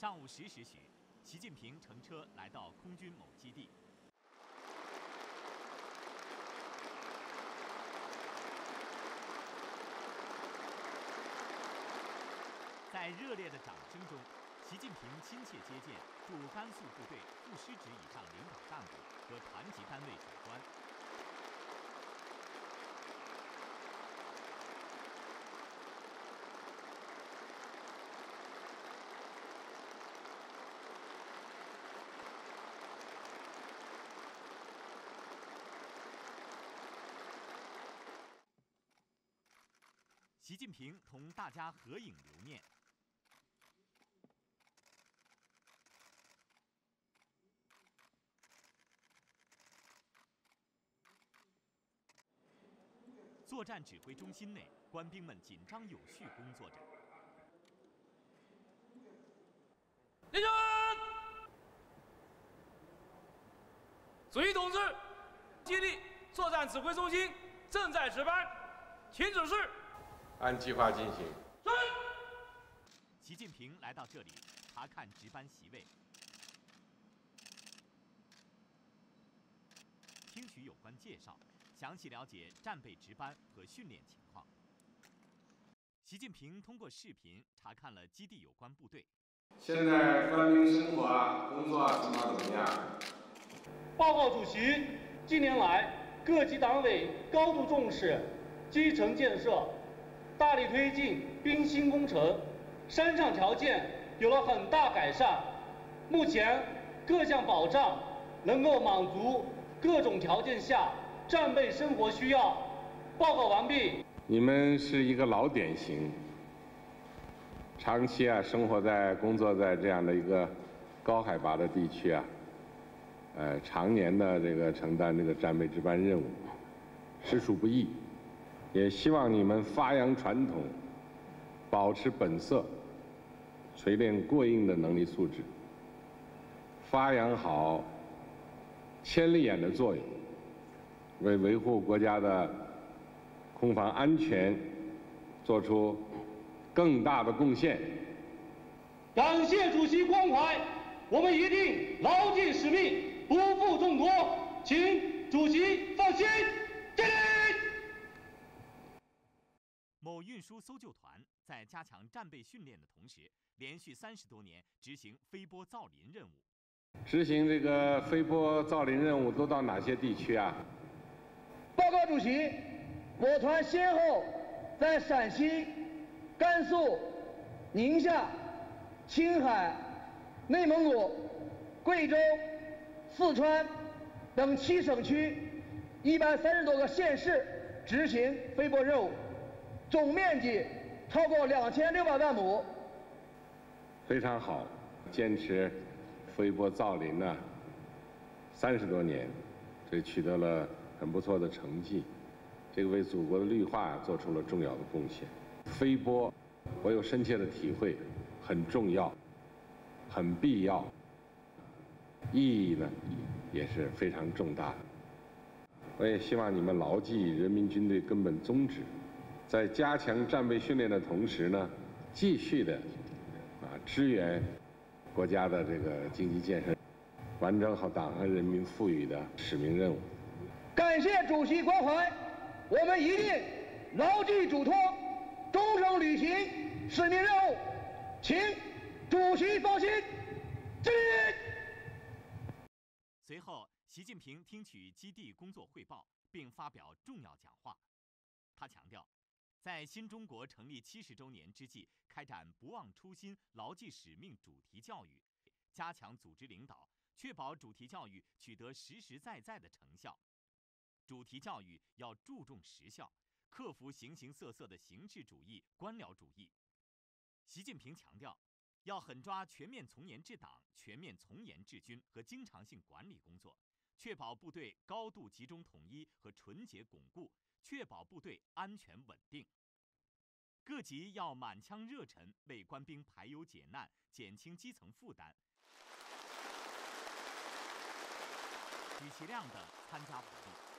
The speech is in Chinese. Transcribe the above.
上午十时许，习近平乘车来到空军某基地。在热烈的掌声中，习近平亲切接见驻甘肃部队副师职以上领导干部和团级单位长官。习近平同大家合影留念。作战指挥中心内，官兵们紧张有序工作着。立正！注意，同志，基地作战指挥中心正在值班，请指示。按计划进行。是。习近平来到这里查看值班席位，听取有关介绍。详细了解战备值班和训练情况。习近平通过视频查看了基地有关部队。现在官兵生活啊，工作啊，情况怎么样？报告主席，近年来各级党委高度重视基层建设，大力推进冰心工程，山上条件有了很大改善。目前各项保障能够满足各种条件下。战备生活需要报告完毕。你们是一个老典型，长期啊生活在、工作在这样的一个高海拔的地区啊，呃，常年的这个承担这个战备值班任务，实属不易。也希望你们发扬传统，保持本色，锤炼过硬的能力素质，发扬好千里眼的作用。为维护国家的空防安全做出更大的贡献。感谢主席关怀，我们一定牢记使命，不负重托，请主席运输搜救团在加强战备训练的同时，连续三十多年执行飞波造林任务。执行这个飞波造林任务都到哪些地区啊？报告主席，我团先后在陕西、甘肃、宁夏、青海、内蒙古、贵州、四川等七省区一百三十多个县市执行飞波任务，总面积超过两千六百万亩。非常好，坚持飞波造林呢，三十多年，这取得了。很不错的成绩，这个为祖国的绿化做出了重要的贡献。飞波，我有深切的体会，很重要，很必要，意义呢也是非常重大的。我也希望你们牢记人民军队根本宗旨，在加强战备训练的同时呢，继续的啊支援国家的这个经济建设，完成好党和人民赋予的使命任务。感谢主席关怀，我们一定牢记嘱托，终生履行使命任务，请主席放心。敬礼。随后，习近平听取基地工作汇报，并发表重要讲话。在新中国成立七十周年之际，开展不忘初心、牢记使命主题教育，加强组织领导，确保主题教育取得实实在在的成效。主题教育要注重实效，克服形形色色的形式主义、官僚主义。习近平强调，要狠抓全面从严治党、全面从严治军和经常性管理工作，确保部队高度集中统一和纯洁巩固，确保部队安全稳定。各级要满腔热忱，为官兵排忧解难，减轻基层负担。李其亮的参加活动。